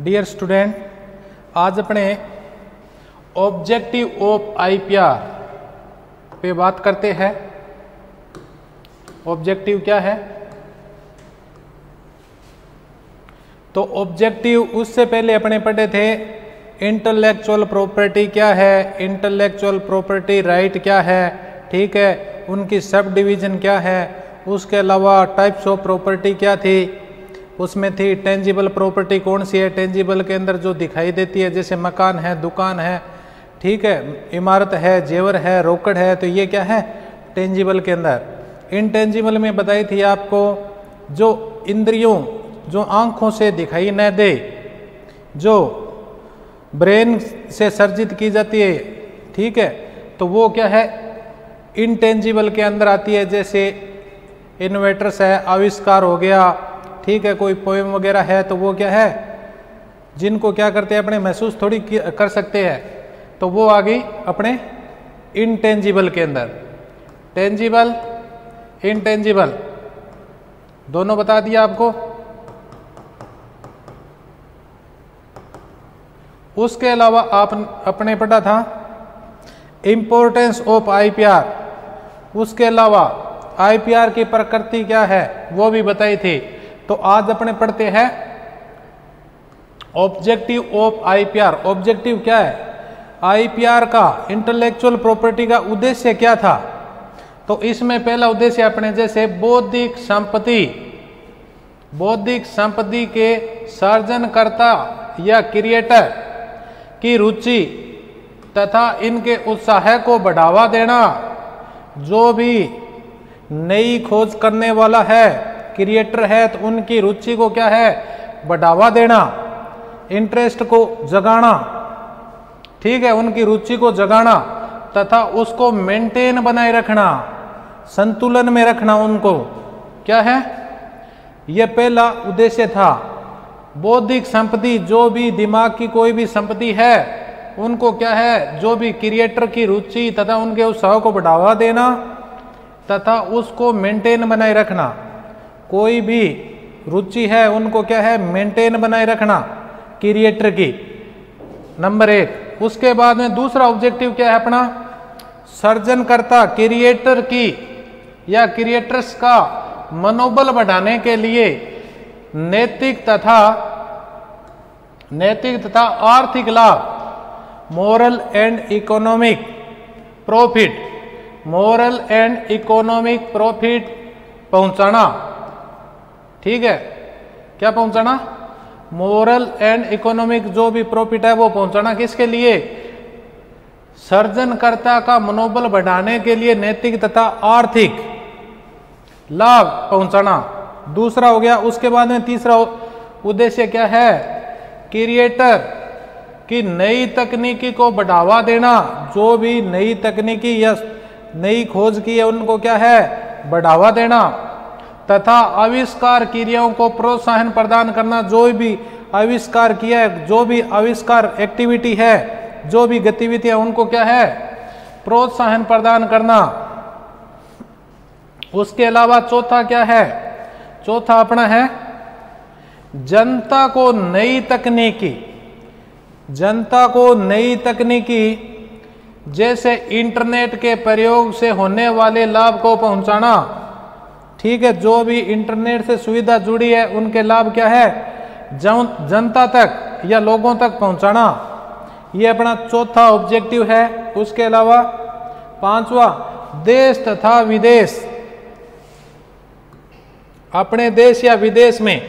Dear student आज अपने objective of IPR पे बात करते हैं। ऑब्जेक्टिव क्या है? तो ऑब्जेक्टिव उससे पहले अपने पढ़े थे इंटेलेक्चुअल प्रॉपर्टी क्या है? इंटेलेक्चुअल प्रॉपर्टी राइट क्या है? ठीक है, उनकी सब डिवीज़न क्या है? उसके अलावा टाइप्स ऑफ़ प्रॉपर्टी क्या थी? उसमें थी टेंजिबल प्रॉपर्टी कौन सी है? टेंजिबल के अंदर जो दिखाई देती है, जैसे मकान है, दुकान है, ठीक है, इमारत है, जेवर है, रोकड़ है तो ये क्या है? टेंजिबल के अंदर। इनटेंजिबल में बताई थी आपको, जो इंद्रियों, जो आँखों से दिखाई न दे, जो ब्रेन से सर्जित की जाती है, ठीक है तो वो क्या है? इनटेंजिबल के अंदर आती है, जैसे इन्वेटर्स है, आविष्कार हो गया ठीक है, कोई पोएम वगैरह है तो वो क्या है? जिनको क्या करते हैं, अपने महसूस थोड़ी कर सकते हैं। तो वो आ गई अपने इनटेंजिबल के अंदर। टेंजिबल इनटेंजिबल दोनों बता दिया आपको। उसके अलावा आप अपने पढ़ा था इंपॉर्टेंस ऑफ़ आईपीआर उसके अलावा आईपीआर की प्रकृति क्या है, वो भी बताई थी। तो आज अपने पढ़ते हैं ऑब्जेक्टिव ऑफ़ आईपीआर ऑब्जेक्टिव क्या है? आईपीआर का इंटेलेक्चुअल प्रॉपर्टी का उद्देश्य क्या था? तो इसमें पहला उद्देश्य अपने जैसे बौद्धिक संपत्ति बौद्धिक संपत्ति के सर्जनकर्ता या क्रिएटर की रुचि तथा इनके उत्साह को बढ़ावा देना, जो भी नई खोज करने वाला है क्रिएटर है तो उनकी रुचि को क्या है? बढ़ावा देना इंटरेस्ट को जगाना, ठीक है, उनकी रुचि को जगाना, तथा उसको मेंटेन बनाए रखना, संतुलन में रखना उनको। क्या है? यह पहला उद्देश्य था। बौद्धिक संपत्ति, जो भी दिमाग की कोई भी संपत्ति है, उनको क्या है? जो भी क्रिएटर की रुचि तथा उनके उत्साह को बढ़ावा देना, तथा उसको मेंटेन बनाए रखना। कोई भी रुचि है, उनको क्या है? मेंटेन बनाए रखना क्रिएटर की। नंबर एक। उसके बाद में दूसरा ऑब्जेक्टिव क्या है अपना? सर्जनकर्ता क्रिएटर की या क्रिएटर्स का मनोबल बढ़ाने के लिए नैतिक तथा नैतिक तथा आर्थिक लाभ moral and economic profit moral and economic profit पहुंचाना। ठीक है? क्या पहुंचाना? मोरल एंड इकोनॉमिक जो भी प्रॉफिट है वो पहुंचाना किसके लिए? सर्जनकर्ता का मनोबल बढ़ाने के लिए नैतिक तथा आर्थिक। लाभ पहुंचाना। दूसरा हो गया, उसके बाद में तीसरा उद्देश्य क्या है? क्रिएटर की नई तकनीकी को बढ़ावा देना। जो भी नई तकनीकी या नई खोज की है, उनको क्या है? बढ़ावा देना। तथा आविष्कार क्रियाओं को प्रोत्साहन प्रदान करना जो भी आविष्कार किया है, जो भी आविष्कार एक्टिविटी है, जो भी गतिविधियाँ उनको क्या है? प्रोत्साहन प्रदान करना। उसके अलावा चौथा क्या है? चौथा अपना है जनता को नई तकनीकी। जनता को नई तकनीकी, जैसे इंटरनेट के प्रयोग से होने वाले लाभ को पहुंचाना। ठीक है, जो भी इंटरनेट से सुविधा जुड़ी है, उनके लाभ क्या है? जनता तक या लोगों तक पहुंचाना। ये अपना चौथा ऑब्जेक्टिव है। उसके अलावा पांचवा, देश तथा विदेश। अपने देश या विदेश में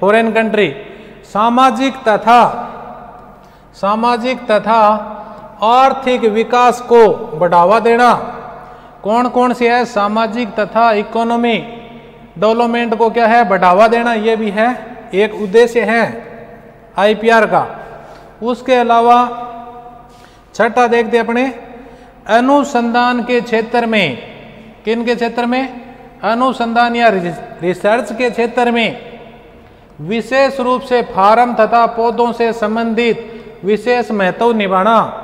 फॉरेन कंट्री सामाजिक तथा सामाजिक तथा आर्थिक विकास को बढ़ावा देना। कौन कौन सी है? सामाजिक तथा इकोनॉमी। डेवलपमेंट को क्या है? बढ़ावा देना यह भी है। एक उद्देश्य है आईपीआर का। उसके अलावा छठा देखते अपने। अनुसंधान के क्षेत्र में। किन के क्षेत्र में? अनुसंधान या रिसर्च के क्षेत्र में। विशेष रूप से फार्म तथा पौधों से संबंधित विशेष महत्व निभाना।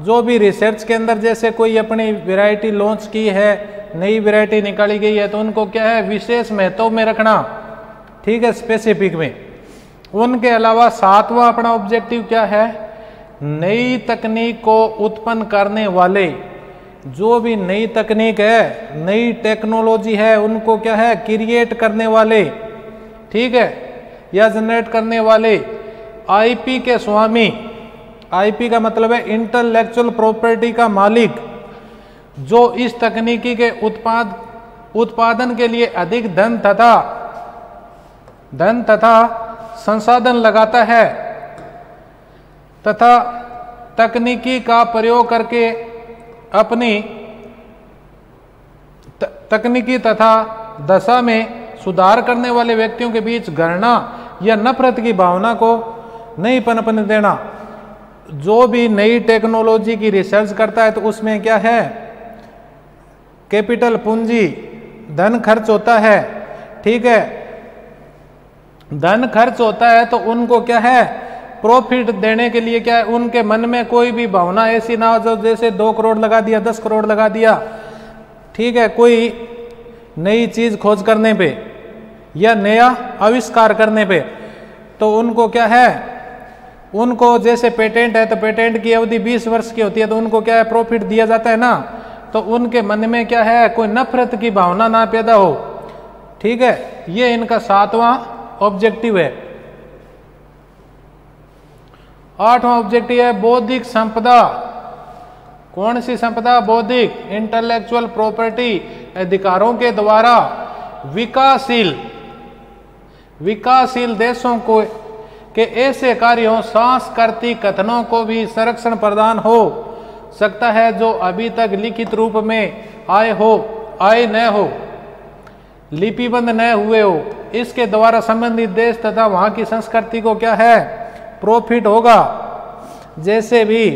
जो भी रिसर्च के अंदर जैसे कोई अपनी वैरायटी लॉन्च की है, नई वैरायटी निकाली गई है तो उनको क्या है, विशेष महत्व में रखना। ठीक है स्पेसिफिक में। उनके अलावा सातवां अपना ऑब्जेक्टिव क्या है? नई तकनीक को उत्पन्न करने वाले। जो भी नई तकनीक है, नई टेक्नोलॉजी है, उनको क्या है क्रिएट करने वाले। ठीक है, या जनरेट करने वाले। आईपी के स्वामी। आईपी का मतलब है इंटेलेक्चुअल प्रॉपर्टी का मालिक, जो इस तकनीकी के उत्पाद, उत्पादन के लिए अधिक धन तथा धन तथा संसाधन लगाता है, तथा तकनीकी का प्रयोग करके अपनी तकनीकी तथा दशा में सुधार करने वाले व्यक्तियों के बीच गणना या नफरत की भावना को नहीं पनपने देना। जो भी नई टेक्नोलॉजी की रिसर्च करता है तो उसमें क्या है? कैपिटल पूंजी, धन खर्च होता है। ठीक है? धन खर्च होता है तो उनको क्या है? प्रॉफिट देने के लिए क्या है? उनके मन में कोई भी भावना ऐसी ना हो, जो जैसे दो करोड़ लगा दिया, दस करोड़ लगा दिया। ठीक है? कोई नई चीज़ खोज करने पे या नया आविष्कार करने पे तो उनको क्या है? उनको जैसे पेटेंट है तो पेटेंट की अवधि 20 वर्ष की होती है तो उनको क्या है प्रॉफिट दिया जाता है ना? तो उनके मन में क्या है, कोई नफरत की भावना ना पैदा हो। ठीक है? ये इनका सातवां ऑब्जेक्टिव है। आठवां ऑब्जेक्टिव है, बौद्धिक संपदा। कौन सी संपदा? बौद्धिक इंटेलेक्चुअल प्रॉपर्टी अधिकारों के द्वारा विकासशील। विकासशील देशों को के ऐसे कार्यों सांस्कृतिक कथनों को भी संरक्षण प्रदान हो। सकता है जो अभी तक लिखित रूप में आए हो, आए न हो लिपिबंद न हुए हो। इसके द्वारा संबंधित देश तथा वहाँ की संस्कृति को क्या है? प्रॉफिट होगा। जैसे भी,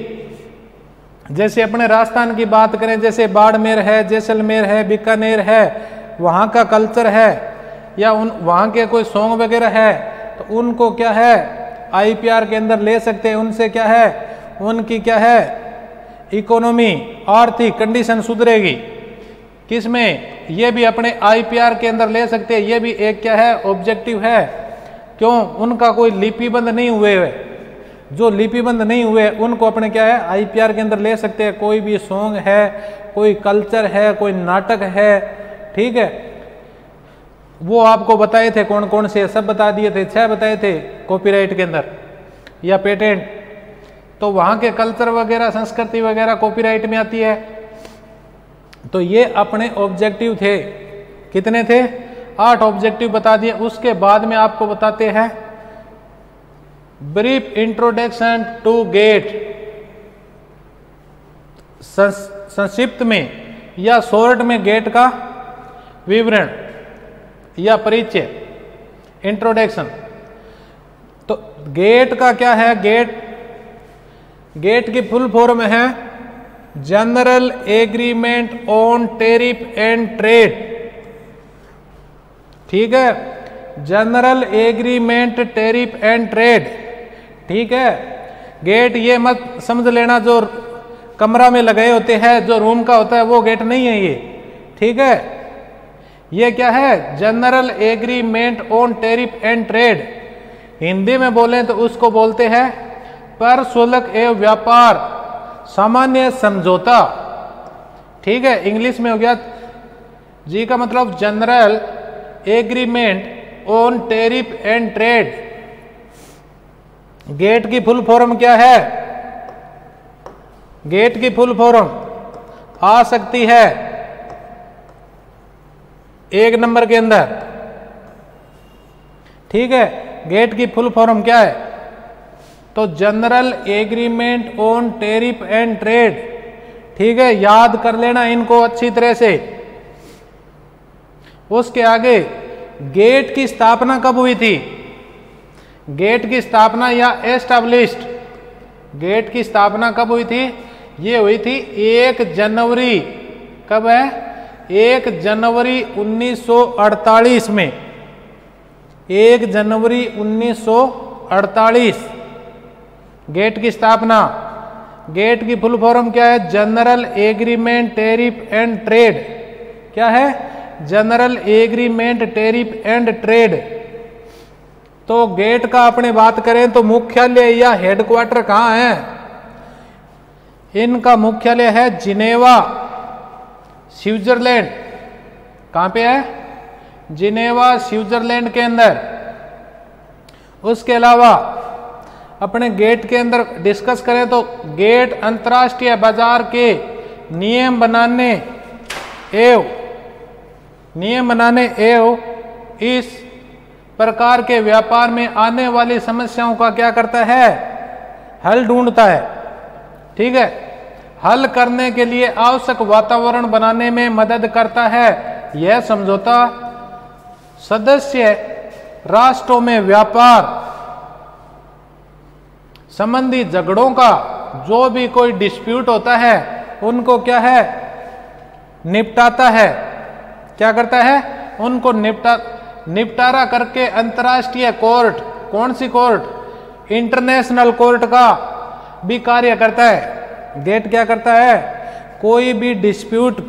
जैसे अपने राजस्थान की बात करें, जैसे बाड़मेर है, जैसलमेर है, बीकानेर है, वहाँ का कल्चर है, या उन, वहाँ के कोई सॉन्ग वगैरह है तो उनको क्या है? आईपीआर के अंदर ले सकते हैं, उनसे क्या है? उनकी क्या है? इकोनॉमी आर्थिक कंडीशन सुधरेगी। किसमें? ये भी अपने आईपीआर के अंदर ले सकते हैं, ये भी एक क्या है? ऑब्जेक्टिव है। क्यों? उनका कोई लिपिबंद नहीं हुए हुए। जो लिपिबंद नहीं हुए, उनको अपने क्या है? आईपीआर के अंदर ले सकते हैं। कोई भी सॉन्ग है, कोई कल्चर है, कोई नाटक है, ठीक है? वो आपको बताए थे कौन कौन से, सब बता दिए थे, छह बताए थे कॉपीराइट के अंदर, या पेटेंट तो वहाँ के कल्चर वगैरह, संस्कृति वगैरह कॉपीराइट में आती है। तो ये अपने ऑब्जेक्टिव थे। कितने थे? आठ ऑब्जेक्टिव बता दिए। उसके बाद में आपको बताते हैं। ब्रीफ इंट्रोडक्शन टू गेट संक्षिप्त में या शॉर्ट में गेट का विवरण। या परिचय इंट्रोडक्शन तो गेट का क्या है? गेट गेट की फुल फॉर्म है general agreement on tariff and trade ठीक है? General agreement tariff and trade ठीक है? गेट ये मत समझ लेना जो कमरा में लगाए होते हैं, जो रूम का होता है, वो गेट नहीं है ये। ठीक है? ये क्या है? General agreement on tariff and trade Hindi में बोले तो उसको बोलते हैं पर शुल्क एवं व्यापार, सामान्य समझौता। ठीक है, इंग्लिश में हो गया। जी का मतलब general agreement on tariff and trade GATT की फुल फॉर्म क्या है? गेट की फुल फॉर्म आ सकती है। एक नंबर के अंदर। ठीक है? गेट की फुल फॉर्म क्या है? तो general agreement on tariff and trade. ठीक है? याद कर लेना इनको अच्छी तरह से। उसके आगे, गेट की स्थापना कब हुई थी? गेट की स्थापना या एस्टेब्लिश्ड? गेट की स्थापना कब हुई थी? ये हुई थी एक जनवरी। कब है? एक जनवरी 1948 में, एक जनवरी 1948 गेट की स्थापना। गेट की फुल फॉर्म क्या है? General agreement, tariff and trade. क्या है? General agreement, tariff and trade. तो गेट का अपने बात करें तो मुख्यालय या हेडक्वार्टर कहाँ है? इनका मुख्यालय है जिनेवा। स्विट्जरलैंड। कहाँ पे है? जिनेवा, स्विट्जरलैंड के अंदर। उसके अलावा, अपने गेट के अंदर डिस्कस करें तो गेट अंतर्राष्ट्रीय बाज़ार के नियम बनाने एव, नियम बनाने एव, इस प्रकार के व्यापार में आने वाली समस्याओं का क्या करता है? हल ढूंढता है। ठीक है? हल करने के लिए आवश्यक वातावरण बनाने में मदद करता है। यह समझौता सदस्य राष्ट्रों में व्यापार संबंधी झगड़ों का जो भी कोई डिस्प्यूट होता है, उनको क्या है? निपटाता है। क्या करता है? उनको निपटा, निपटारा करके अंतर्राष्ट्रीय कोर्ट, कौन सी कोर्ट? इंटरनेशनल कोर्ट का भी कार्य करता है। गेट क्या करता है? कोई भी डिस्प्यूट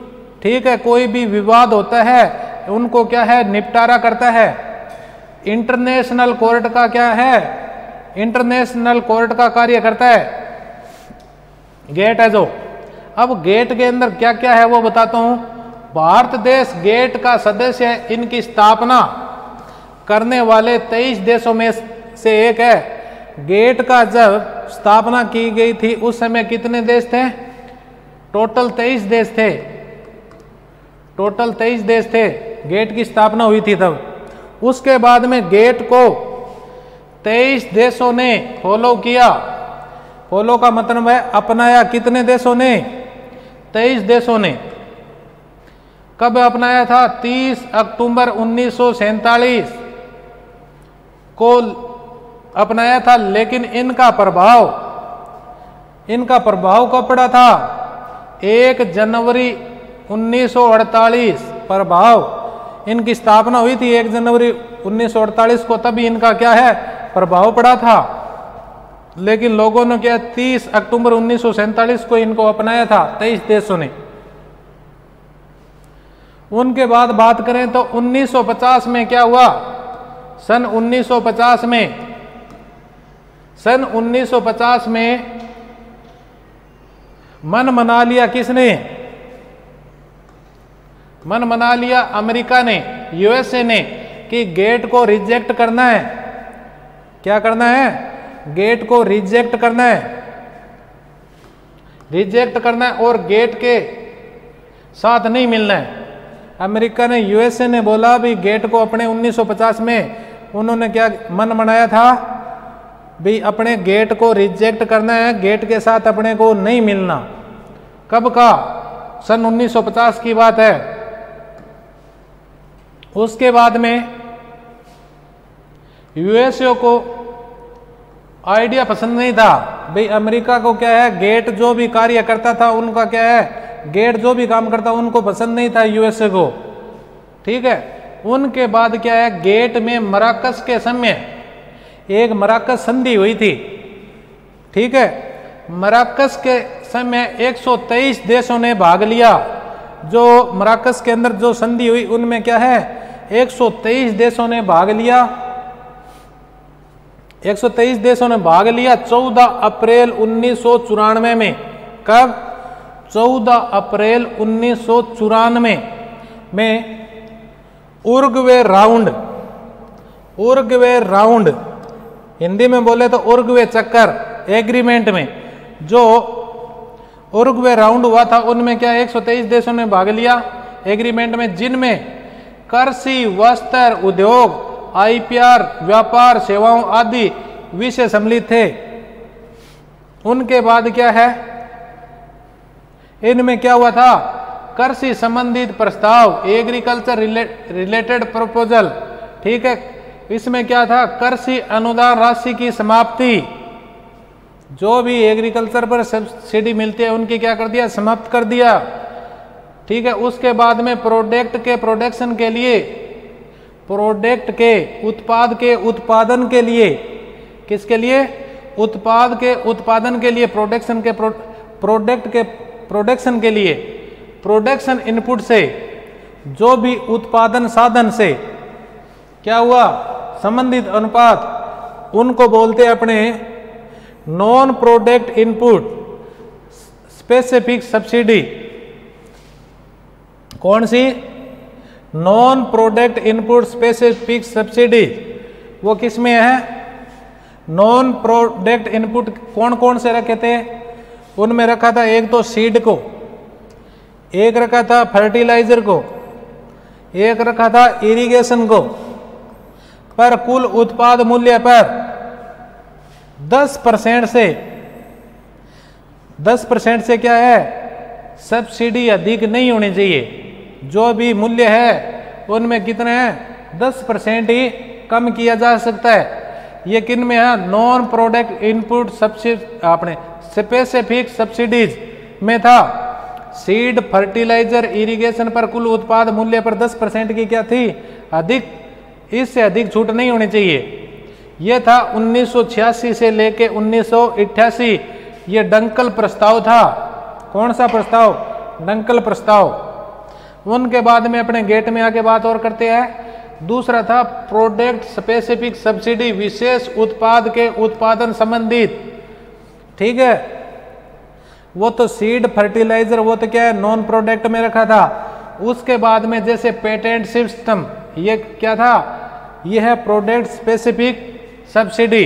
ठीक है, कोई भी विवाद होता है, उनको क्या है? निपटारा करता है। इंटरनेशनल कोर्ट का क्या है? इंटरनेशनल कोर्ट का कार्य करता है। गेट है जो। अब गेट के अंदर क्या क्या है वो बताता हूँ। भारत देश गेट का सदस्य है, इनकी स्थापना करने वाले तेईस देशों में से एक है। गेट का जब स्थापना की गई थी, उस समय कितने देश थे? टोटल तेईस देश थे। टोटल तेईस देश थे। गेट की स्थापना हुई थी तब। उसके बाद में गेट को तेईस देशों ने फॉलो किया। फॉलो का मतलब है अपनाया कितने देशों ने? तेईस देशों ने। कब अपनाया था? 30 अक्टूबर उन्नीस को अपनाया था, लेकिन इनका प्रभाव इनका प्रभाव कब पड़ा था? एक जनवरी 1948 प्रभाव। इनकी स्थापना हुई थी एक जनवरी 1948 को, तभी इनका क्या है? प्रभाव पड़ा था। लेकिन लोगों ने क्या 30 अक्टूबर उन्नीस को इनको अपनाया था? तेईस देशों ने। उनके बाद बात करें तो 1950 में क्या हुआ? सन 1950 में सन 1950 में मन मना लिया किसने? मन मना लिया अमेरिका ने, यूएसए ने, कि गेट को रिजेक्ट करना है। क्या करना है? गेट को रिजेक्ट करना है। रिजेक्ट करना है और गेट के साथ नहीं मिलना है। अमेरिका ने, यूएसए ने बोला भी गेट को अपने 1950 में, उन्होंने क्या मन मनाया था? भी अपने गेट को रिजेक्ट करना है, गेट के साथ अपने को नहीं मिलना। कब का? सन 1950 की बात है। उसके बाद में यूएसए को आइडिया पसंद नहीं था। भाई, अमेरिका को क्या है? गेट जो भी कार्य करता था, उनका क्या है? गेट जो भी काम करता, उनको पसंद नहीं था यूएसए को। ठीक है? उनके बाद क्या है? गेट में मराकस के समय एक मराकस संधि हुई थी। ठीक है? मराकस के समय 123 देशों ने भाग लिया। जो मराकस के अंदर जो संधि हुई, उनमें क्या है? 123 देशों ने भाग लिया। 123 देशों ने भाग लिया 14 अप्रैल उन्नीस सौ चौरानवे में। कब? 14 अप्रैल उन्नीस सौ चौरानवे में। Uruguay round. Uruguay round. Hindi में बोले तो उर्गवे चक्कर, एग्रीमेंट में। जो उर्गवे राउंड हुआ था, उनमें क्या 123 देशों ने भाग लिया? एग्रीमेंट में जिनमें कृषि, वस्त्र, उद्योग, आईपीआर, व्यापार, सेवाओं आदि विषय सम्मिलित थे। उनके बाद क्या है? इनमें क्या हुआ था? कृषि संबंधित प्रस्ताव, एग्रीकल्चर रिलेटेड प्रपोजल, ठीक है? इसमें क्या था? कृषि अनुदान राशि की समाप्ति। जो भी एग्रीकल्चर पर सब्सिडी मिलती है, उनकी क्या कर दिया? समाप्त कर दिया। ठीक है, उसके बाद में प्रोडक्ट के प्रोडक्शन के लिए प्रोडक्ट के उत्पाद के उत्पादन के लिए, किसके लिए? उत्पाद के उत्पादन के लिए प्रोडक्शन के प्रोडक्ट के प्रोडक्शन के लिए प्रोडक्शन इनपुट से, जो भी उत्पादन साधन से, क्या हुआ? संबंधित अनुपात, उनको बोलते हैं अपने non product input specific subsidy कौन सी? Non product input specific subsidy वो किसमें है? नॉन प्रोडक्ट इनपुट कौन कौन से रखे थे? उनमें रखा था एक तो सीड को, एक रखा था फर्टिलाइज़र को, एक रखा था इरिगेशन को. पर कुल उत्पाद मूल्य पर 10 परसेंट से 10 परसेंट से क्या है? सब्सिडी अधिक नहीं होनी चाहिए। जो भी मूल्य है, उनमें कितने हैं? 10 परसेंट ही कम किया जा सकता है। ये किन में है? नॉन प्रोडक्ट इनपुट सब्सिडी आपने स्पेसिफिक सब्सिडीज में था। सीड फर्टिलाइज़र इरिगेशन पर कुल उत्पाद मूल्य पर 10 परसेंट की क्या थी? अधिक इससे अधिक छूट नहीं होनी चाहिए। यह था 1986 से लेके 1988 ये डंकल प्रस्ताव था। कौन सा प्रस्ताव? डंकल प्रस्ताव। उनके बाद में अपने गेट में आके बात और करते हैं। दूसरा था प्रोडक्ट स्पेसिफिक सब्सिडी विशेष उत्पाद के उत्पादन संबंधित ठीक है? वो तो सीड फर्टिलाइज़र, वो तो क्या है? नॉन प्रोडक्ट में रखा था। उसके बाद में जैसे पेटेंट सिस्टम ये क्या था? ये है प्रोडक्ट स्पेसिफिक सब्सिडी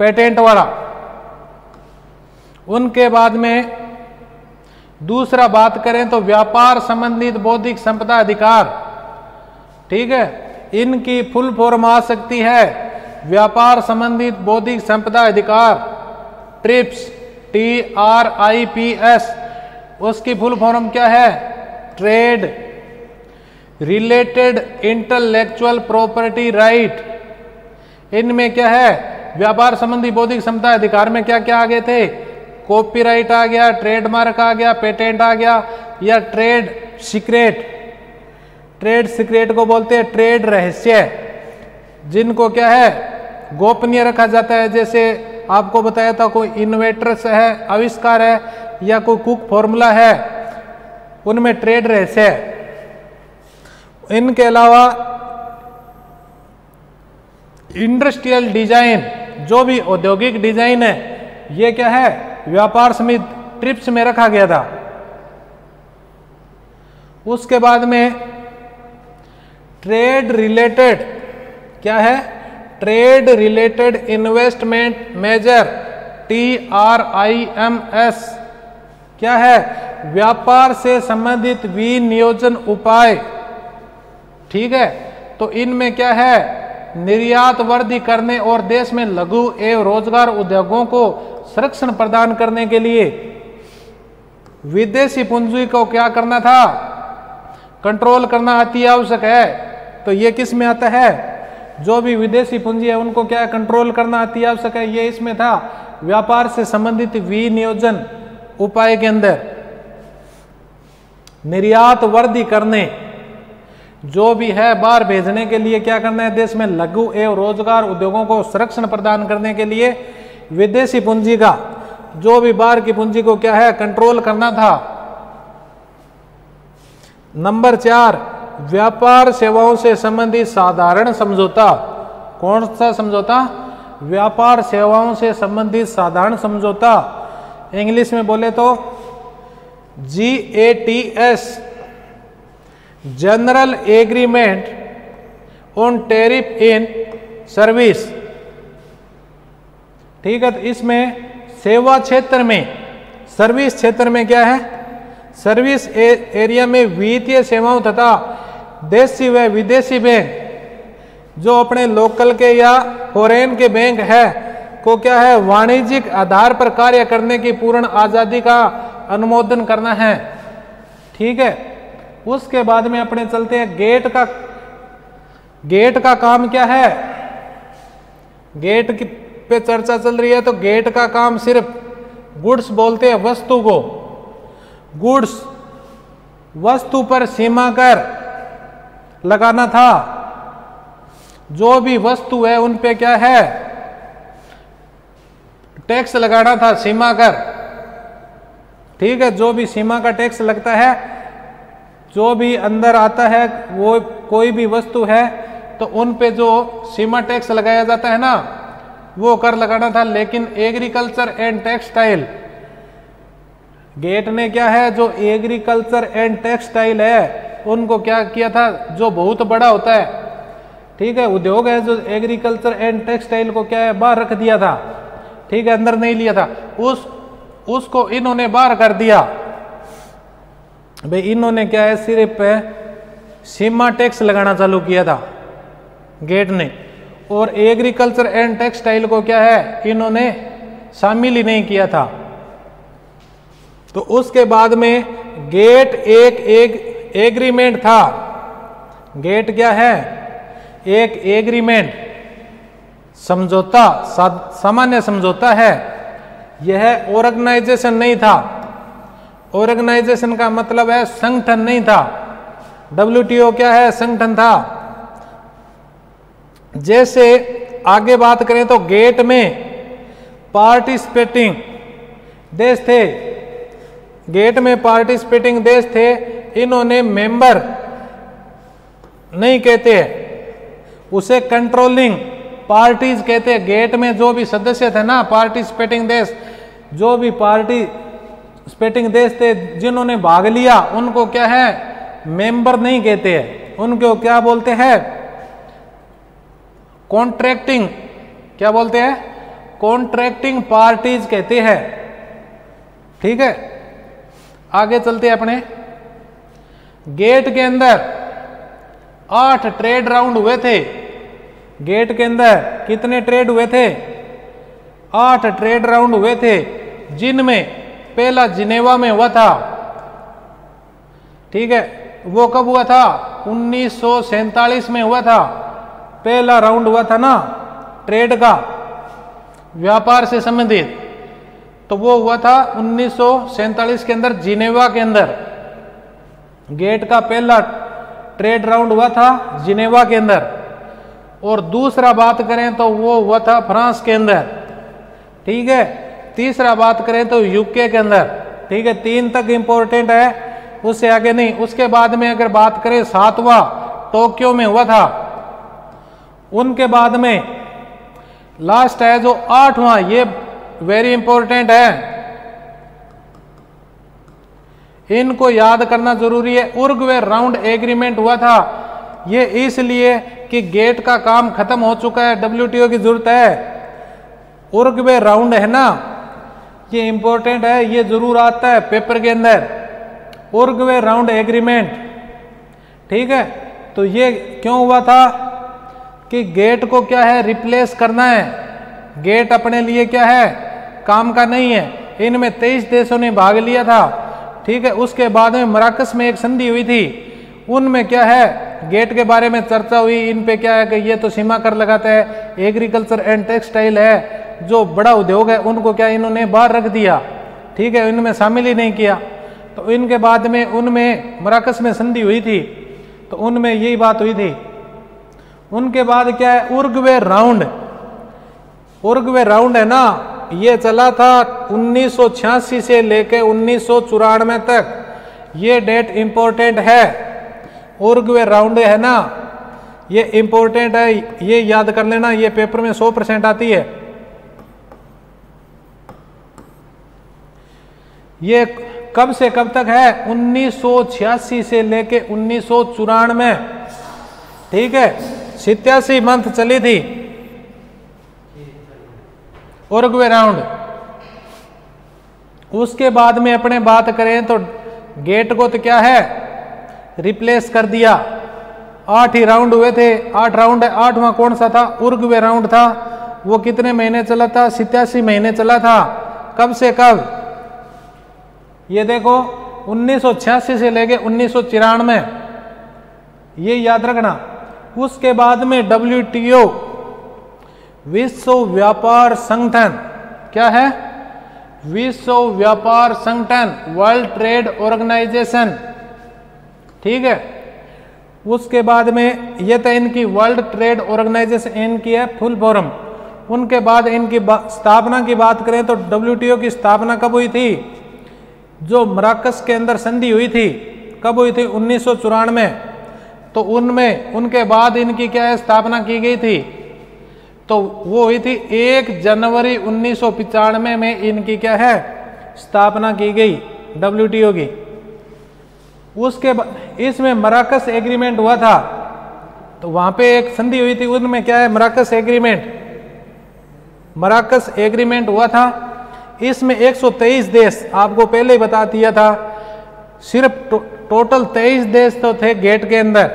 पेटेंट वाला। उनके बाद में दूसरा बात करें तो व्यापार संबंधित बौद्धिक संपदा अधिकार। ठीक है? इनकी फुल फॉर्म आ सकती है। व्यापार संबंधित बौद्धिक संपदा अधिकार TRIPS T R I P S उसकी फुल फॉर्म क्या है? Trade related intellectual property right. इनमें क्या है? व्यापार संबंधी बौद्धिक क्षमता अधिकार में क्या क्या आ गए थे? कॉपीराइट आ गया, ट्रेडमार्क आ गया, पेटेंट आ गया, या ट्रेड सीक्रेट? ट्रेड सीक्रेट को बोलते हैं ट्रेड रहस्य, जिनको क्या है? गोपनीय रखा जाता है। जैसे आपको बताया था कोई इन्वेटर्स है, आविष्कार है, या कोई कुक फॉर्मूला है, उनमें ट्रेड रहस्य है। इनके अलावा इंडस्ट्रियल डिज़ाइन, जो भी औद्योगिक डिज़ाइन है, ये क्या है? व्यापार समित ट्रिप्स में रखा गया था। उसके बाद में ट्रेड रिलेटेड क्या है? Trade related investment measure T R I M S क्या है? व्यापार से संबंधित विनियोजन उपाय ठीक है? तो इनमें क्या है? निर्यात वर्दी करने और देश में लघु एवं रोज़गार उद्योगों को संरक्षण प्रदान करने के लिए विदेशी पूंजी को क्या करना था? कंट्रोल करना अति आवश्यक है। तो ये किसमें आता है? जो भी विदेशी पूंजी है, उनको क्या कंट्रोल करना अति आवश्यक है। ये इसमें था व्यापार से संबंधित विनियोजन उपाय के अंदर। निर्यात वर्दी करने जो भी है, बाहर भेजने के लिए क्या करना है? देश में लघु एवं रोज़गार उद्योगों को संरक्षण प्रदान करने के लिए विदेशी पूंजी का, जो भी बाहर की पूंजी को क्या है कंट्रोल करना था। नंबर चार, व्यापार सेवाओं से संबंधित साधारण समझौता। कौन सा समझौता? व्यापार सेवाओं से संबंधित साधारण समझौता। इंग्लिश में बोले तो G A T S general agreement on tariff in service ठीक है तो इसमें सेवा क्षेत्र में सर्विस क्षेत्र में क्या है? सर्विस एरिया में वित्तीय सेवाओं तथा देशी व विदेशी बैंक जो अपने लोकल के या फॉरेन के बैंक है, को क्या है? वाणिज्यिक आधार पर कार्य करने की पूर्ण आज़ादी का अनुमोदन करना है। ठीक है? उसके बाद में अपने चलते हैं। गेट का गेट का काम क्या है? गेट की पे चर्चा चल रही है तो गेट का काम सिर्फ़ गुड्स बोलते हैं, वस्तु को। गुड्स, वस्तु पर सीमा कर लगाना था। जो भी वस्तु है, उन पे क्या है? टैक्स लगाना था, सीमा कर। ठीक है, जो भी सीमा का टैक्स लगता है जो भी अंदर आता है, वो कोई भी वस्तु है तो उन पे जो सीमा टैक्स लगाया जाता है ना, वो कर लगाना था। लेकिन एग्रीकल्चर एंड टेक्सटाइल गेट ने क्या है, जो एग्रीकल्चर एंड टेक्सटाइल है, उनको क्या किया था, जो बहुत बड़ा होता है, ठीक है, उद्योग है, जो एग्रीकल्चर एंड टेक्सटाइल को क्या है, बाहर रख दिया था, ठीक है, अंदर नहीं लिया था, उस, उसको इन्होंने बाहर कर दिया। भाई, इन्होंने क्या है, सिर्फ़ सीमा टैक्स लगाना चालू किया था, गेट ने। और एग्रीकल्चर एंड टेक्सटाइल को क्या है, इन्होंने शामिल ही नहीं किया था। तो उसके बाद में गेट एक एक, एग्रीमेंट था। गेट क्या है, एक एग्रीमेंट। समझौता सामान्य समझौता है। यह ऑर्गेनाइजेशन नहीं था। ऑर्गेनाइजेशन का मतलब है संगठन नहीं था। डब्ल्यूटीओ क्या है? संगठन था। जैसे आगे बात करें तो गेट में पार्टिसिपेटिंग देश थे। गेट में पार्टिसिपेटिंग देश थे। इन्होंने मेंबर नहीं कहते। हैं उसे कंट्रोलिंग पार्टीज़ कहते। हैं गेट में जो भी सदस्य थे ना पार्टिसिपेटिंग देश, जो भी पार्टी स्पेटिंग देश थे जिन्होंने भाग लिया, उनको क्या है? मेंबर नहीं कहते हैं। उनको क्या बोलते हैं? कॉन्ट्रैक्टिंग, क्या बोलते हैं? कॉन्ट्रैक्टिंग पार्टीज़ कहते हैं। ठीक है? आगे चलते हैं अपने। गेट के अंदर आठ ट्रेड राउंड हुए थे। गेट के अंदर कितने ट्रेड हुए थे? आठ ट्रेड राउंड हुए थे, जिनमें पहला जिनेवा में हुआ था। ठीक है, वो कब हुआ था? उन्नीस में हुआ था। पहला राउंड हुआ था ना, ट्रेड का, व्यापार से संबंधित। तो वो हुआ था उन्नीस के अंदर, जिनेवा के अंदर। गेट का पहला ट्रेड राउंड हुआ था जिनेवा के अंदर। और दूसरा बात करें तो वो हुआ था फ्रांस के अंदर। ठीक है तीसरा बात करें तो यूके के अंदर, ठीक है, तीन तक इंपॉर्टेंट है, उससे आगे नहीं, उसके बाद में अगर बात करें सातवां, टोक्यो में हुआ था, उनके बाद में लास्ट है जो आठवां, ये वेरी इंपॉर्टेंट है। इनको याद करना ज़रूरी है, उर्गवे राउंड एग्रीमेंट हुआ था, ये इसलिए कि गेट का काम खत्म हो चुका है डब्ल्यूटीओ की ज़रूरत है। उर्गवे राउंड है ना ये इंपॉर्टेंट है, ये ज़रूर आता है पेपर के अंदर। उर्गवे राउंड एग्रीमेंट ठीक है? तो ये क्यों हुआ था? कि गेट को क्या है? रिप्लेस करना है। गेट अपने लिए क्या है? काम का नहीं है। इनमें तेईस देशों ने भाग लिया था। ठीक है? उसके बाद में मराकस में एक संधि हुई थी। उनमें क्या है? गेट के बारे में चर्चा हुई। इन पे क्या है कि ये तो सीमा कर लगाता है। एग्रीकल्चर एंड टेक्सटाइल है। जो बड़ा उद्योग है, उनको क्या इन्होंने बाहर रख दिया? ठीक है, इनमें शामिल ही नहीं किया। तो इनके बाद में, उनमें मराकस में संधि हुई थी। तो उनमें यही बात हुई थी। उनके बाद क्या है? उर्गवे राउंड। उर्गवे राउंड है ना, ये चला था 1986 से लेके उन्नीस तक। ये डेट इंपॉर्टेंट है। उर्गवे राउंड है ना, ये इंपॉर्टेंट है। ये याद कर लेना, ये पेपर में 100 परसेंट आती है। ये कब से कब तक है? 1986 से लेके उन्नीस में ठीक है? सितयासी मंथ चली थी। Uruguay round. उसके बाद में अपने बात करें तो गेट को तो क्या है? रिप्लेस कर दिया। आठ ही राउंड हुए थे। आठ राउंड है आठवां कौन सा था? उर्गवे राउंड था। वो कितने महीने चला था? सितयासी महीने चला था। कब से कब? ये देखो 1986 से लेके उन्नीस ये याद रखना। उसके बाद में डब्ल्यूटीओ विश्व व्यापार संगठन। क्या है? विश्व व्यापार संगठन, वर्ल्ड ट्रेड ऑर्गेनाइजेशन। ठीक है? उसके बाद में ये तो इनकी वर्ल्ड ट्रेड ऑर्गेनाइजेशन, इनकी है फुल फॉर्म। उनके बाद इनकी स्थापना की बात करें तो डब्ल्यूटीओ की स्थापना कब हुई थी? जो मराकस के अंदर संधि हुई थी, कब हुई थी? उन्नीस सौ चौरानवे। तो उनमें, उनके बाद इनकी क्या है स्थापना की गई थी? तो वो हुई थी, एक जनवरी उन्नीस में इनकी क्या है? स्थापना की गई डब्ल्यूटीओ की। उसके इसमें मराकस एग्रीमेंट हुआ था। तो वहाँ पे एक संधि हुई थी, उनमें क्या है? Marrakesh agreement. मराकस एग्रीमेंट हुआ था इसमें 123 देश आपको पहले ही बता दिया था। सिर्फ़ टो, टोटल 23 देश तो थे गेट के अंदर।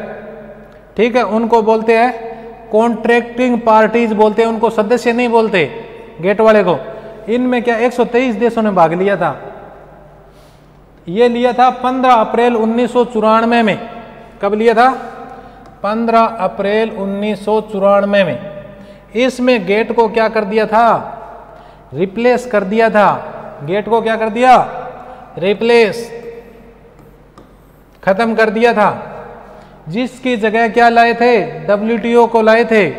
ठीक है उनको बोलते हैं कॉन्ट्रैक्टिंग पार्टीज़ बोलते हैं उनको सदस्य नहीं बोलते गेट वाले को। इनमें क्या 123 देशों ने भाग लिया था। ये लिया था 15 अप्रैल उन्नीस सौ चौरानवे में। कब लिया था? 15 अप्रैल उन्नीस सौ चौरानवे में। इसमें गेट को क्या कर दिया था? रिप्लेस कर दिया था। गेट को क्या कर दिया? रिप्लेस। खत्म कर दिया था। जिसकी जगह क्या लाए थे? डब्ल्यूटीओ को लाए थे।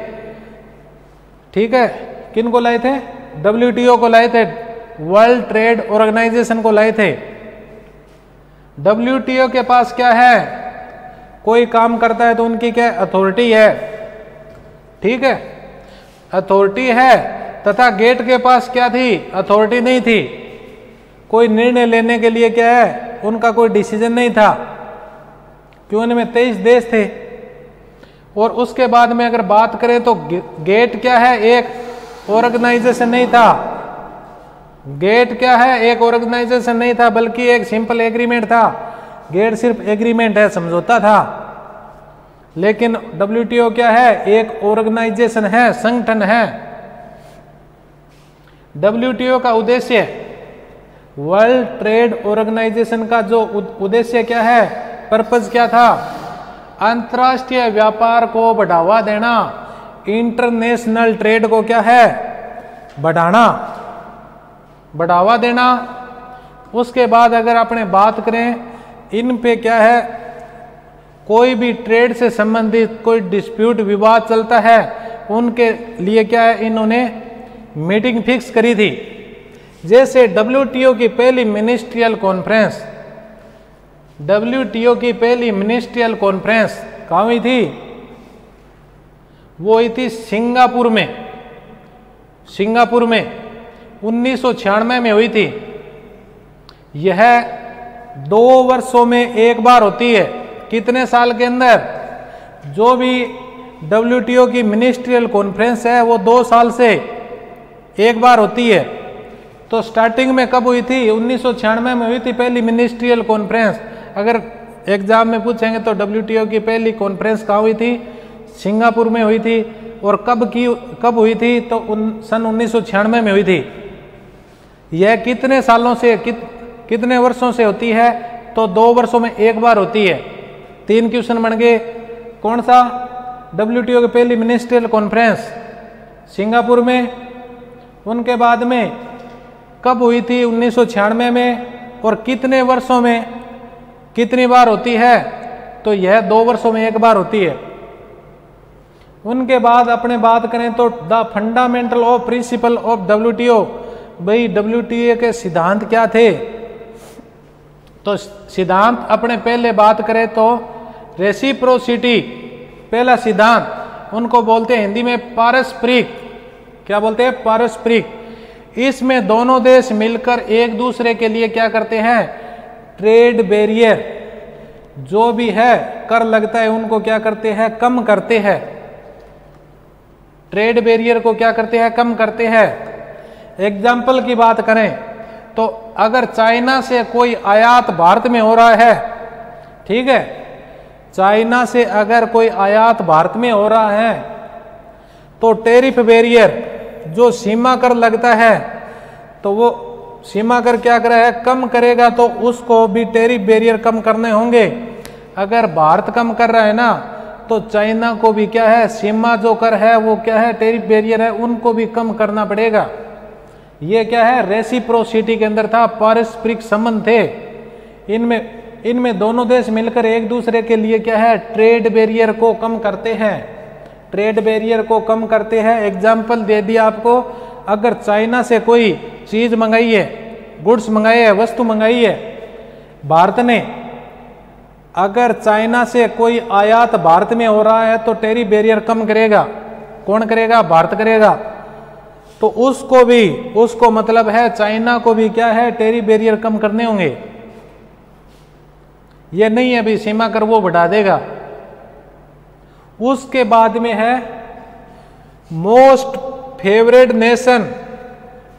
ठीक है? किन को लाए थे? डब्ल्यूटीओ को लाए थे। वर्ल्ड ट्रेड ऑर्गेनाइजेशन को लाए थे। डब्ल्यूटीओ के पास क्या है? कोई काम करता है तो उनकी क्या? अथॉरिटी है। ठीक है? अथॉरिटी है। तथा गेट के पास क्या थी? अथॉरिटी नहीं थी। कोई निर्णय लेने के लिए क्या है? उनका कोई डिसीज़न नहीं था। क्यों? उनमें तेईस देश थे। और उसके बाद में अगर बात करें तो गेट क्या है? एक ऑर्गेनाइजेशन नहीं था। गेट क्या है? एक ऑर्गेनाइजेशन नहीं था, बल्कि एक सिंपल एग्रीमेंट था। गेट सिर्फ़ एग्रीमेंट है, समझौता था। लेकिन डब्ल्यूटीओ क्या है? एक ऑर्गेनाइजेशन है, संगठन है। डब्ल्यूटीओ का उद्देश्य वर्ल्ड ट्रेड ऑर्गेनाइजेशन का जो उद्देश्य क्या है? पर्पज क्या था? अंतर्राष्ट्रीय व्यापार को बढ़ावा देना। इंटरनेशनल ट्रेड को क्या है? बढ़ाना। बढ़ावा देना। उसके बाद अगर अपने बात करें, इन पे क्या है? कोई भी ट्रेड से संबंधित कोई डिस्प्यूट विवाद चलता है, उनके लिए क्या है? इन्होंने मीटिंग फिक्स करी थी, जैसे डब्ल्यू की पहली मिनिस्ट्रियल कॉन्फ्रेंस डब्ल्यू की पहली मिनिस्ट्रियल कॉन्फ्रेंस कहाँ हुई थी? वो हुई थी सिंगापुर में। सिंगापुर में, उन्नीस सौ छियानवे में हुई थी। यह दो वर्षों में एक बार होती है। कितने साल के अंदर? जो भी डब्ल्यू की मिनिस्ट्रियल कॉन्फ्रेंस है, वो दो साल से। एक बार होती है। तो स्टार्टिंग में कब हुई थी? उन्नीस सौ छियानवे में हुई थी पहली मिनिस्ट्रियल कॉन्फ्रेंस अगर एग्ज़ाम में पूछेंगे तो डब्ल्यू की पहली कॉन्फ्रेंस कहाँ हुई थी? सिंगापुर में हुई थी। और कब की कब हुई थी? तो उन, सन उन्नीस सौ छियानवे में हुई थी। यह कितने सालों से कित, कितने वर्षों से होती है? तो दो वर्षों में एक बार होती है। तीन क्वेश्चन बन गए। कौन सा? डब्ल्यूटीओ की पहली मिनिस्ट्रियल कॉन्फ्रेंस सिंगापुर में उनके बाद में कब हुई थी उन्नीस सौ छियानवे में और कितने वर्षों में? कितनी बार होती है? तो यह दो वर्षों में एक बार होती है। उनके बाद अपने बात करें तो the fundamental of principle of W T O, भाई डब्ल्यू टी ए के सिद्धांत क्या थे? तो सिद्धांत अपने पहले बात करें तो रेसिप्रोसिटी, पहला सिद्धांत, उनको बोलते हैं हिंदी में पारस्परिक। क्या बोलते हैं? पारस्परिक। इसमें दोनों देश मिलकर एक दूसरे के लिए क्या करते हैं? Trade barrier. जो भी है, कर लगता है, उनको क्या करते हैं? कम करते हैं। ट्रेड बैरियर को क्या करते हैं? कम करते हैं। एग्ज़ाम्पल की बात करें तो अगर चाइना से कोई आयात भारत में हो रहा है, ठीक है? चाइना से अगर कोई आयात भारत में हो रहा है तो टेरिफ बैरियर, जो सीमा कर लगता है तो वो सीमा कर क्या करे है? कम करेगा तो उसको भी टेरिफ बैरियर कम करने होंगे। अगर भारत कम कर रहा है ना तो चाइना को भी क्या है? सीमा जो कर है, वो क्या है? टेरिफ बैरियर है, उनको भी कम करना पड़ेगा। ये क्या है? रेसिप्रोसिटी के अंदर था, पारस्परिक संबंध थे। इनमें इनमें दोनों देश मिलकर एक दूसरे के लिए क्या है? ट्रेड बैरियर को कम करते हैं। ट्रेड बैरियर को कम करते हैं। एग्ज़ाम्पल दे दिया आपको, अगर चाइना से कोई चीज़ मंगाई है, गुड्स मंगाई है, वस्तु मंगाई है, भारत ने, अगर चाइना से कोई आयात भारत में हो रहा है तो टेरी बैरियर कम करेगा। कौन करेगा? भारत करेगा। तो उसको भी, उसको मतलब है, चाइना को भी क्या है, टेरी बैरियर कम करने होंगे। ये नहीं है, अभी सीमा कर वो बढ़ा देगा। उसके बाद में है मोस्ट फेवरेट नेशन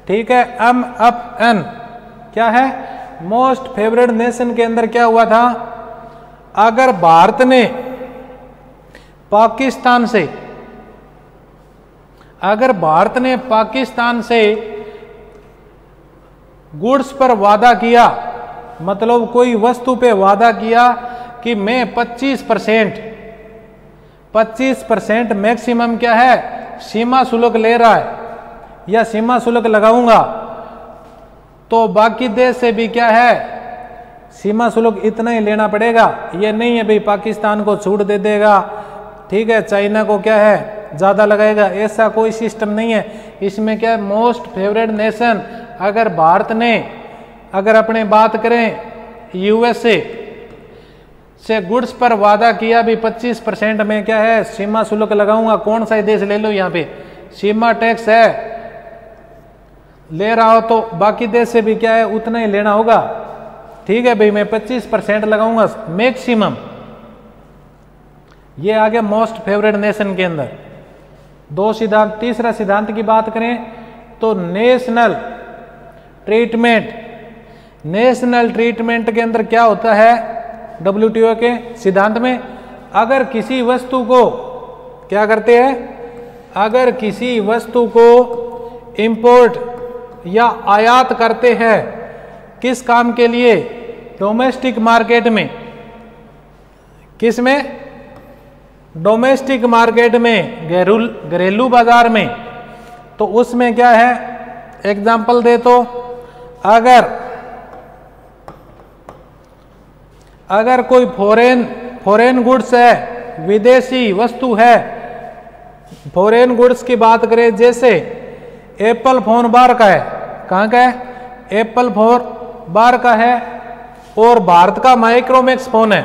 ठीक है एम अप एन क्या है? मोस्ट फेवरेट नेशन के अंदर क्या हुआ था? अगर भारत ने पाकिस्तान से, अगर भारत ने पाकिस्तान से गुड्स पर वादा किया मतलब कोई वस्तु पे वादा किया कि मैं 25 परसेंट पच्चीस परसेंट मैक्सिमम क्या है? सीमा शुल्क ले रहा है। या सीमा शुल्क लगाऊँगा। तो बाकी देश से भी क्या है? सीमा शुल्क इतना ही लेना पड़ेगा। ये नहीं है भाई, पाकिस्तान को छूट दे देगा। ठीक है, चाइना को क्या है? ज़्यादा लगाएगा। ऐसा कोई सिस्टम नहीं है। इसमें क्या है? मोस्ट फेवरेट नेशन अगर भारत ने, अगर अपने बात करें यूएसए से गुड्स पर वादा किया भी 25 परसेंट में क्या है? सीमा शुल्क लगाऊँगा, कौन सा देश ले लो यहाँ पे। सीमा टैक्स है। ले रहा हो तो बाकी देश से भी क्या है? उतना ही लेना होगा। ठीक है भाई, मैं 25 परसेंट लगाऊँगा मैक्सिमम ये आ गया मोस्ट फेवरेट नेशन के अंदर। दो सिद्धांत, तीसरा सिद्धांत की बात करें तो नेशनल ट्रीटमेंट नेशनल ट्रीटमेंट के अंदर क्या होता है? डब्ल्यूटीओ के सिद्धांत में, अगर किसी वस्तु को, क्या करते हैं? अगर किसी वस्तु को इंपोर्ट या आयात करते हैं, किस काम के लिए? डोमेस्टिक मार्केट में। किसमें? डोमेस्टिक मार्केट में, घरेलू बाज़ार में। तो उसमें क्या है? एग्ज़ाम्पल दे तो अगर अगर कोई फॉरेन फॉरेन गुड्स है, विदेशी वस्तु है फॉरेन गुड्स की बात करें, जैसे एप्पल फ़ोन बार का है, कहाँ का है? एप्पल फ़ोन बार का है, और भारत का माइक्रोमैक्स फ़ोन है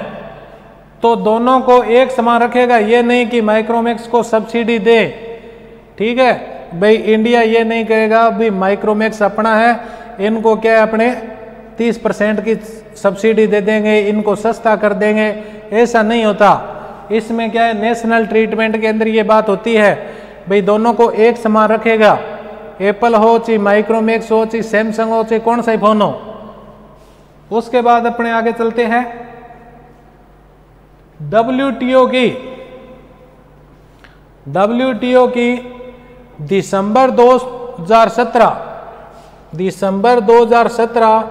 तो दोनों को एक समान रखेगा, ये नहीं कि माइक्रोमैक्स को सब्सिडी दे, ठीक है? भाई इंडिया ये नहीं कहेगा भी माइक्रोमैक्स अपना है, इनको क्या है अपने 30 परसेंट की सब्सिडी दे देंगे, इनको सस्ता कर देंगे। ऐसा नहीं होता। इसमें क्या है, नेशनल ट्रीटमेंट के अंदर ये बात होती है, भाई दोनों को एक समान रखेगा। एप्पल हो चाहे माइक्रोमैक्स हो चाहे सैमसंग हो चाहे कौन सा ही फ़ोन हो? उसके बाद अपने आगे चलते हैं। डब्ल्यूटीओ की डब्ल्यूटीओ की दिसंबर 2017 दिसंबर 2017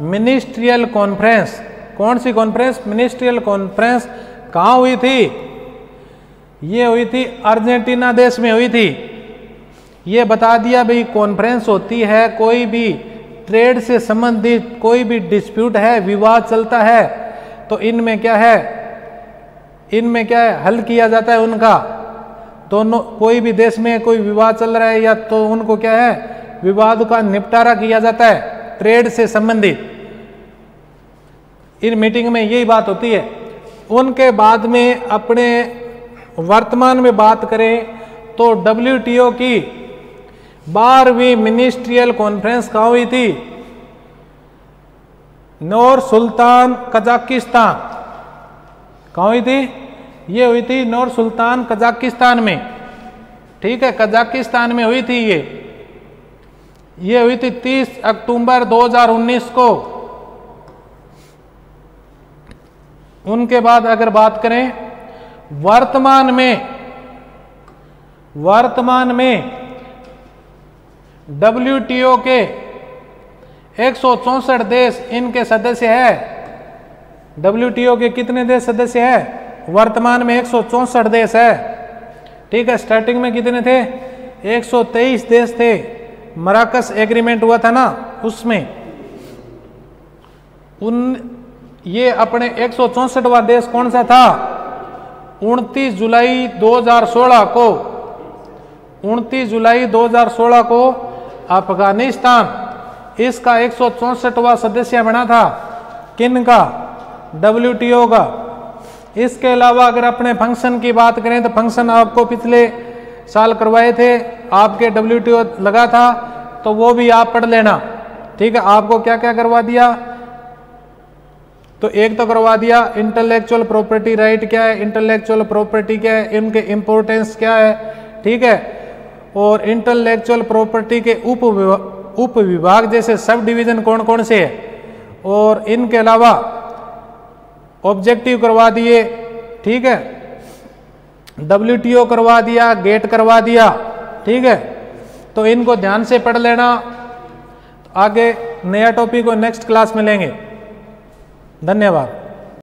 मिनिस्ट्रियल कॉन्फ्रेंस। कौन सी कॉन्फ्रेंस? मिनिस्ट्रियल कॉन्फ्रेंस कहाँ हुई थी? ये हुई थी अर्जेंटीना देश में हुई थी। ये बता दिया भाई, कॉन्फ्रेंस होती है, कोई भी ट्रेड से संबंधित कोई भी डिस्प्यूट है, विवाद चलता है तो इनमें क्या है? इनमें क्या है? हल किया जाता है उनका। दोनों, कोई भी देश में कोई विवाद चल रहा है या तो उनको क्या है? विवाद का निपटारा किया जाता है। ट्रेड से संबंधित। इन मीटिंग में यही बात होती है। उनके बाद में अपने वर्तमान में बात करें तो डब्ल्यू की बारहवीं मिनिस्ट्रियल कॉन्फ्रेंस कहा हुई थी? Nur Sultan, Kazakhstan. कहा हुई थी? ये हुई थी नोर सुल्तान, कजाकिस्तान में। ठीक है, कजाकिस्तान में हुई थी ये। ये हुई थी 30 अक्टूबर 2019 को। उनके बाद अगर बात करें, वर्तमान में वर्तमान में डब्ल्यूटीओ के एक देश इनके सदस्य है। डब्ल्यूटीओ के कितने देश सदस्य है? वर्तमान में एक देश है। ठीक है स्टार्टिंग में कितने थे? 123 देश थे। मराकस एग्रीमेंट हुआ था ना, उसमें। उन, ये अपने एक सौ देश कौन सा था? 29 जुलाई 2016 को 29 जुलाई 2016 को अफ़गानिस्तान, इसका एक सौ सदस्य बना था। किन का? डब्ल्यूटीओ का। इसके अलावा अगर अपने फ़ंक्शन की बात करें तो फ़ंक्शन आपको पिछले साल करवाए थे। आपके डब्ल्यूटीओ लगा था तो वो भी आप पढ़ लेना। ठीक है, आपको क्या क्या करवा दिया? तो एक तो करवा दिया इंटेलेक्चुअल प्रॉपर्टी राइट क्या है इंटेलेक्चुअल प्रॉपर्टी क्या है, इनके इंपॉर्टेंस क्या है, ठीक है? और इंटेलेक्चुअल प्रॉपर्टी के उप उप विभाग जैसे सब डिवीज़न कौन कौन से है? और इनके अलावा ऑब्जेक्टिव करवा दिए, ठीक है? डब्ल्यूटीओ करवा दिया गेट करवा दिया ठीक है? तो इनको ध्यान से पढ़ लेना। आगे नया टॉपिक को नेक्स्ट क्लास में लेंगे धन्यवाद।